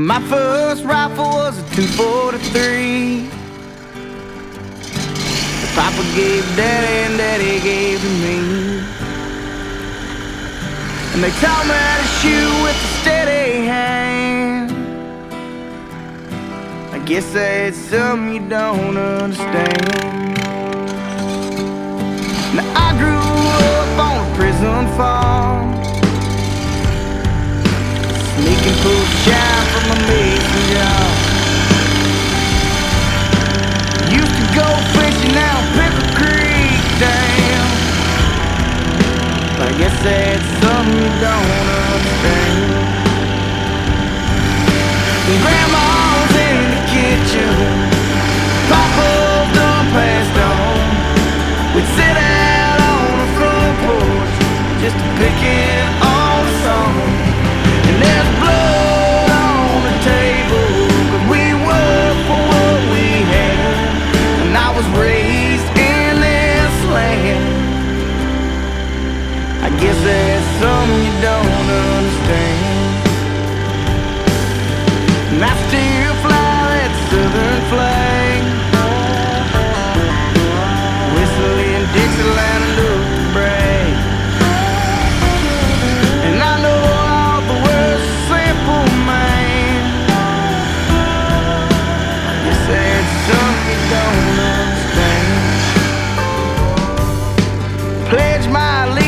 My first rifle was a 243. Papa gave daddy and daddy gave to me. And they taught me how to shoot with a steady hand. I guess that's something you don't understand. Used to go fishing out Creek, something you don't understand. Grandma pledge my allegiance.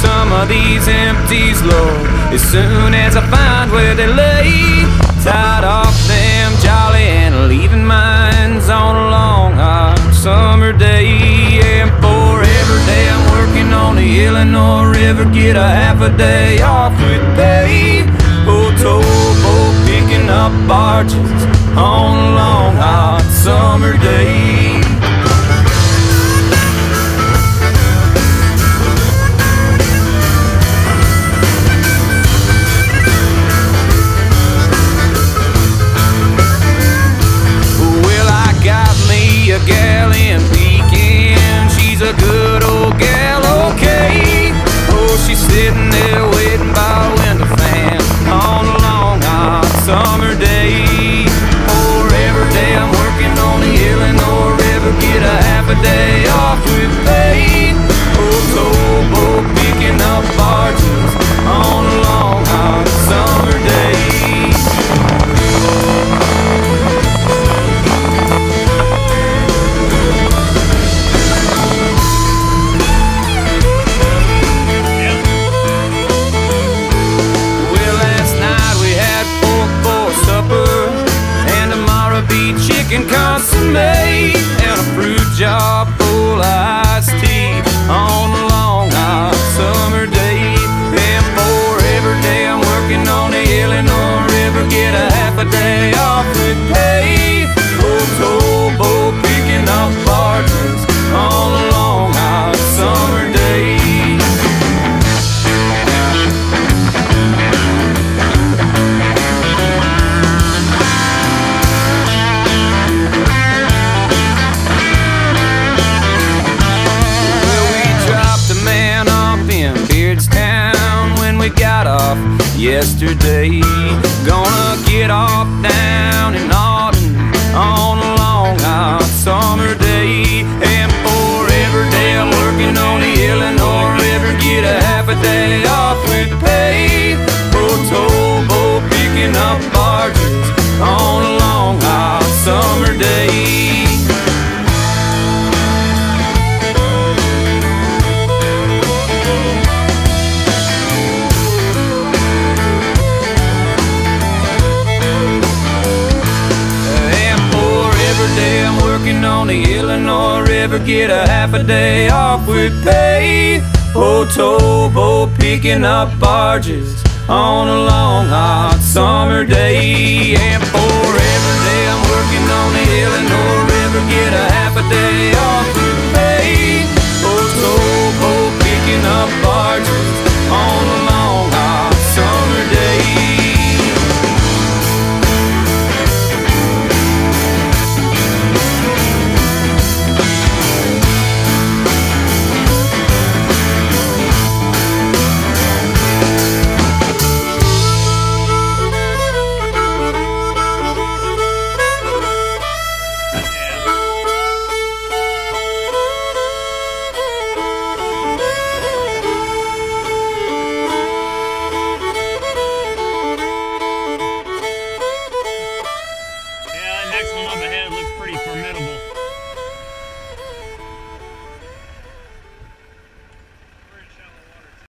some of these empties Lord. As soon as I find where they lay Tied off them jolly and leaving mines on a long hot summer day. And for every day I'm working on the Illinois River Get a half a day off with pay. Old towboat picking up barges on a long hot summer day? Yesterday. Gonna get off down in Alton on a long hot summer day. And for every day I'm working on the Illinois River, get a half a day off with pay. For towboat picking up barges on River, get a half a day off with pay. Oh, towboat picking up barges on a long hot summer day. And for every day I'm working on the Illinois River, get a